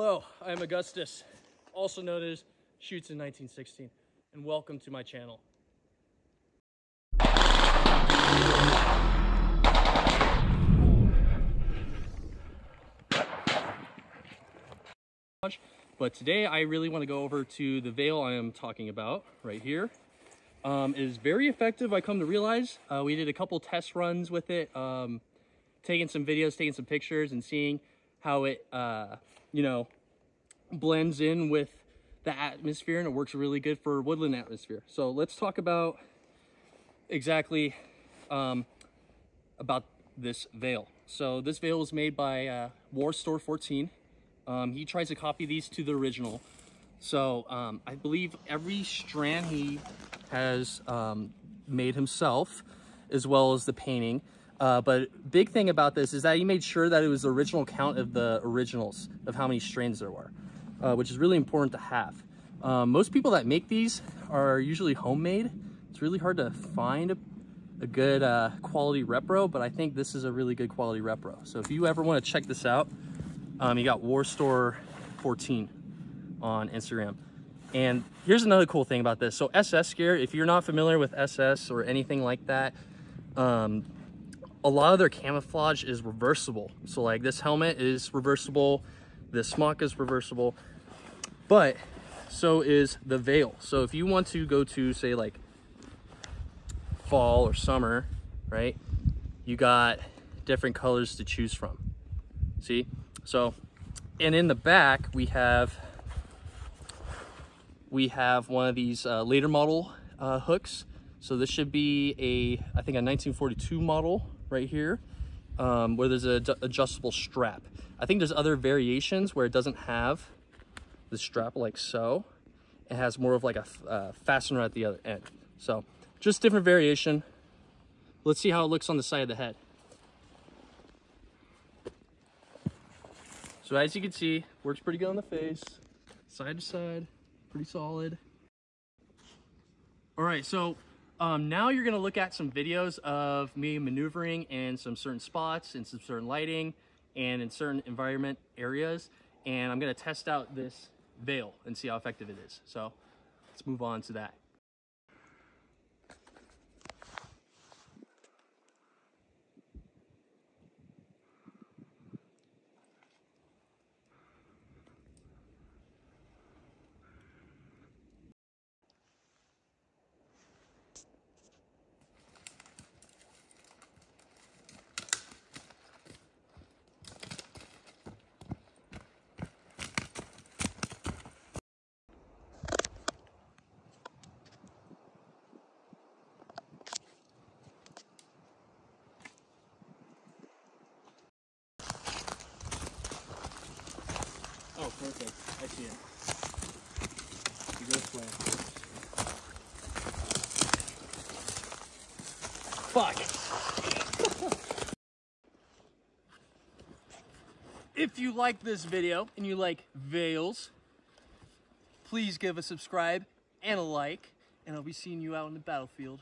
Hello, I am Augustus, also known as Schutzen 1916, and welcome to my channel. But today I really want to go over to the veil I am talking about right here. Um, it is very effective, I come to realize. Uh, we did a couple test runs with it, um, taking some videos, taking some pictures, and seeing how it, uh, you know, blends in with the atmosphere and it works really good for woodland atmosphere. So let's talk about exactly um, about this veil. So this veil was made by uh, War Store 14. Um, he tries to copy these to the original. So um, I believe every strand he has um, made himself, as well as the painting. Uh, but big thing about this is that he made sure that it was the original count of the originals of how many strands there were, uh, which is really important to have. Um, most people that make these are usually homemade. It's really hard to find a, a good uh, quality repro, but I think this is a really good quality repro. So if you ever want to check this out, um, you got War Store 14 on Instagram. And here's another cool thing about this. So SS gear, if you're not familiar with SS or anything like that, um, a lot of their camouflage is reversible. So like this helmet is reversible, this smock is reversible, but so is the veil. So if you want to go to say like fall or summer, right? You got different colors to choose from. See? So, and in the back we have we have one of these uh, later model uh, hooks. So this should be a, I think a 1942 model right here, um, where there's an adjustable strap. I think there's other variations where it doesn't have the strap like so. It has more of like a uh, fastener at the other end. So just different variation. Let's see how it looks on the side of the head. So as you can see, works pretty good on the face, side to side pretty solid. All right, so um, now you're gonna look at some videos of me maneuvering in some certain spots, in some certain lighting, and in certain environment areas. And I'm gonna test out this veil and see how effective it is. So let's move on to that. I see it. This way. Fuck. if you like this video and you like veils, please give a subscribe and a like, and I'll be seeing you out in the battlefield.